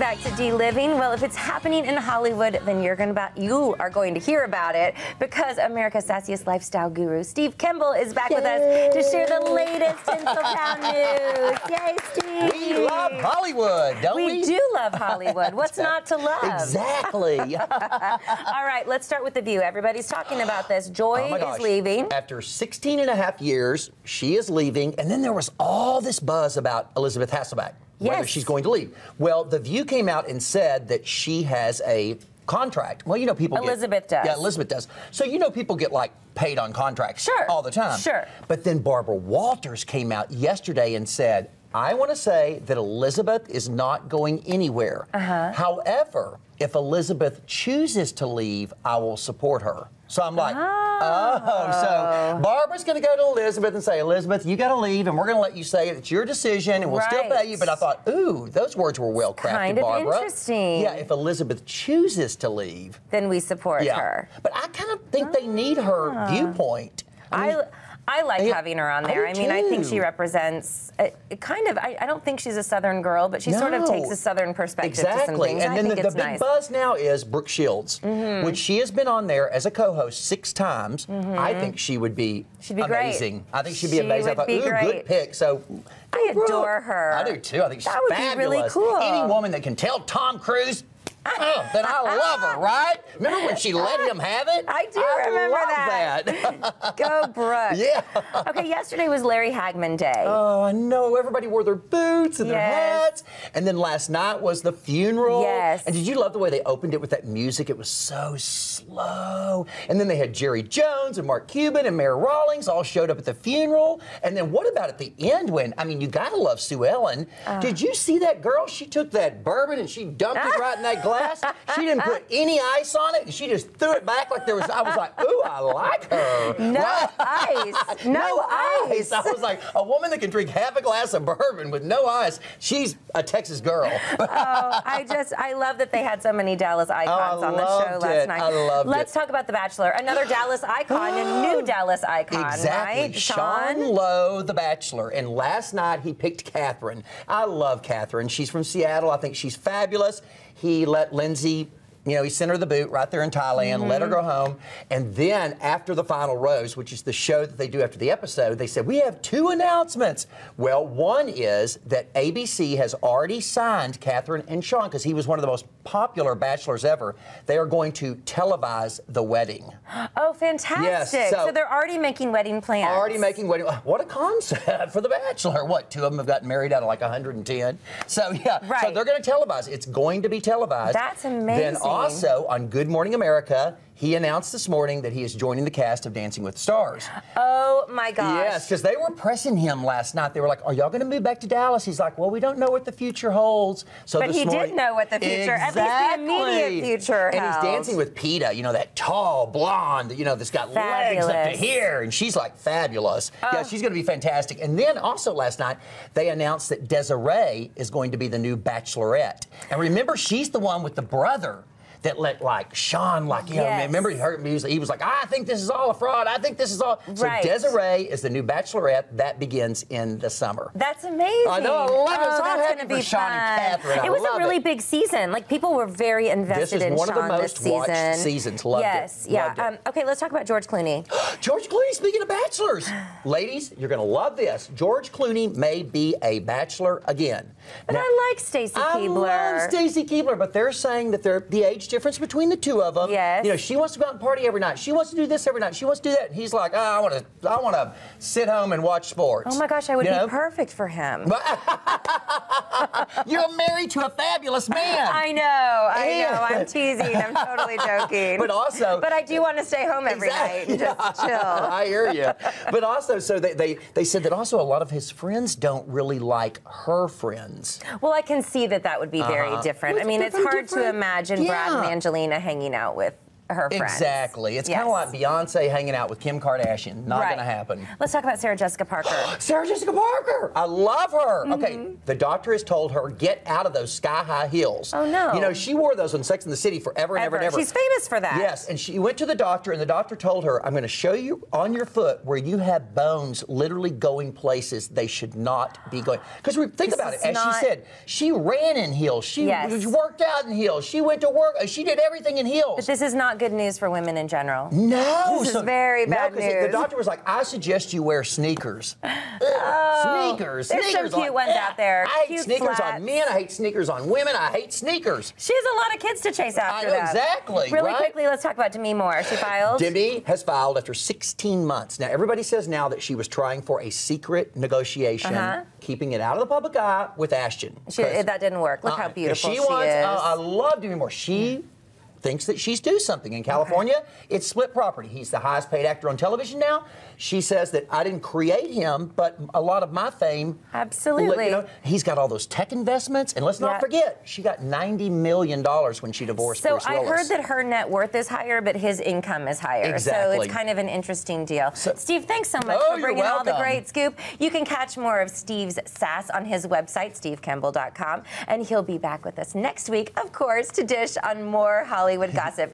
Back to D-Living. Well, if it's happening in Hollywood, then you're going to you are going to hear about it because America's sassiest lifestyle guru Steve Kemble is back Yay. with us to share the latest in SoCal news. Yay, Steve! We love Hollywood, don't we? We do love Hollywood. What's not to love? Exactly. All right, let's start with the view. Everybody's talking about this. Joy oh is leaving. After 16 and a half years, she is leaving, and then there was all this buzz about Elizabeth Hasselbeck yes. whether she's going to leave. Well, The View came out and said that she has a contract. Well, you know, people Elizabeth get, does. Yeah, Elizabeth does. So you know, people get like paid on contracts sure. all the time. Sure. But then Barbara Walters came out yesterday and said, I want to say that Elizabeth is not going anywhere. Uh-huh. However, if Elizabeth chooses to leave, I will support her. So I'm like, oh, oh so Barbara's going to go to Elizabeth and say, Elizabeth, you got to leave, and we're going to let you say it's your decision, and we'll right. still pay you. But I thought, ooh, those words were well crafted, kind of Barbara. interesting. Yeah, if Elizabeth chooses to leave, then we support yeah. her. But I kind of think they need her Ah. viewpoint. I, mean, I I like Yeah, having her on there. do I, mean, I think she represents a, a kind of. I, I don't think she's a Southern girl, but she sort of takes a Southern perspective Exactly. to some things. And I then think the, the big nice. buzz now is Brooke Shields, which she has been on there as a co-host six times. I think she would be, Mm-hmm. She'd be great. amazing. I think she'd be She amazing. I thought, be ooh, great. good pick. So I Brooke. adore her. I do too. I think she's That would be fabulous. really cool. Any woman that can tell Tom Cruise. Oh, then I love her, right? Remember when she let him have it? I do remember love that. that. Go, Brooke. yeah. Okay, yesterday was Larry Hagman Day. Oh, I know. Everybody wore their boots and their hats. And then last night was the funeral. Yes. And did you love the way they opened it with that music? It was so slow. And then they had Jerry Jones and Mark Cuban and Mayor Rawlings all showed up at the funeral. And then what about at the end when, I mean, you got to love Sue Ellen. Uh. Did you see that girl? She took that bourbon and she dumped it right in that glass. She didn't put any ice on it and she just threw it back like there was, I was like, ooh, I like her. No Right? ice. No, ice. I was like, a woman that can drink half a glass of bourbon with no she's a Texas girl. oh, I just I love that they had so many Dallas oh, icons Oh, on the show last it. night. I loved Let's it. talk about The Bachelor, another Dallas icon, a new Dallas icon, Exactly. right? Sean Lowe, The Bachelor. And last night he picked Catherine. I love Catherine. She's from Seattle. I think she's fabulous. He let Lindsay. You know, he sent her the boot right there in Thailand, let her Mm-hmm. go home. And then after the final rose, which is the show that they do after the episode, they said, We have two announcements. Well, one is that ABC has already signed Catherine and Sean because he was one of the most popular bachelors ever. They are going to televise the wedding. Oh, fantastic! Yes, so, so- they're already making wedding plans. Already making wedding. Uh, what a concept for The Bachelor. What, two of them have gotten married out of like 110? So, yeah. Right. So they're going to televise. It's going to be televised. That's amazing. Then also on Good Morning America, he announced this morning that he is joining the cast of Dancing with the Stars. Oh my gosh! Yes, because they were pressing him last night. They were like, "Are y'all going to move back to Dallas?" He's like, "Well, we don't know what the future holds." So But he did morning- know what the future- at least the immediate future And held. he's dancing with Peta, you know, that tall blonde, you know, that's got legs up to here, and she's like fabulous. Oh. Yeah, she's going to be fantastic. And then also last night they announced that Desiree is going to be the new Bachelorette. And remember, she's the one with the brother. That let like Sean like you know remember he heard me he was like I think this is all a fraud I think this is all so Right. Desiree is the new Bachelorette that begins in the summer. That's amazing. I know, I love it. Oh, So that's gonna be Sean and fun. It was a really it. big season. Like people were very invested in This invested is in one of the Sean most this season. watched seasons. Loved it. yes, yeah. It. Um, okay, let's talk about George Clooney. George Clooney, speaking of bachelors, ladies, you're going to love this. George Clooney may be a bachelor again. But Now, I like Stacy I Keebler. love Stacy Keibler, but they're saying that they're the age difference between the two of them. Yes. You know, she wants to go out and party every night. She wants to do this every night. She wants to do that. And he's like, oh, I want to, I want to sit home and watch sports. Oh my gosh, I would You be know? perfect for him. You're married to a fabulous man. I know, I Yeah. know. I'm teasing. I'm totally joking. But also- but I do want to stay home every night and just chill. I hear you. But also, so they, they, they said that also a lot of his friends don't really like her friends. Well, I can see that that would be very Uh-huh. different. Well, I mean, it's it's very hard to different. imagine Brad and Angelina hanging out with her friends. Exactly. It's kind of like Beyonce hanging out with Kim Kardashian. Not Right. going to happen. Let's talk about Sarah Jessica Parker. Sarah Jessica Parker. I love her. Mm-hmm. Okay, the doctor has told her get out of those sky high heels. Oh, no. You know she wore those on Sex in the City forever and ever and Ever. ever. She's famous for that. Yes, and she went to the doctor, and the doctor told her, "I'm going to show you on your foot where you have bones literally going places they should not be going." Because think This about it, as not- she said, she ran in heels. She Yes. worked out in heels. She went to work. She did everything in heels. But this is not good news for women in general. No, This is very no, bad 'cause The doctor was like, "I suggest you wear sneakers." Ugh, sneakers. there's some sneakers cute on- ones out there. I hate Cute sneakers flats. on men. I hate sneakers on women. I hate sneakers. She has a lot of kids to chase after know, that. exactly, Really right? quickly, let's talk about Demi Moore. She filed. Demi has filed after 16 months. Now, everybody says now that she was trying for a secret negotiation, Uh-huh. keeping it out of the public eye with Ashton. She, that didn't work. Look uh, how beautiful she she, wants. is. uh, I love Demi Moore. She thinks that she's due something in California. It's split property. He's the highest paid actor on television now. She says that I didn't create him, but a lot of my fame. Absolutely. You know, he's got all those tech investments, and let's Yeah. not forget, she got 90 million dollars when she divorced so Bruce I Willis. heard that her net worth is higher, but his income is higher. Exactly. So it's kind of an interesting deal. So- Steve, thanks so much Oh, for bringing all the great scoop. You can catch more of Steve's sass on his website, stevekemble.com, and he'll be back with us next week, of course, to dish on more Hollywood gossip.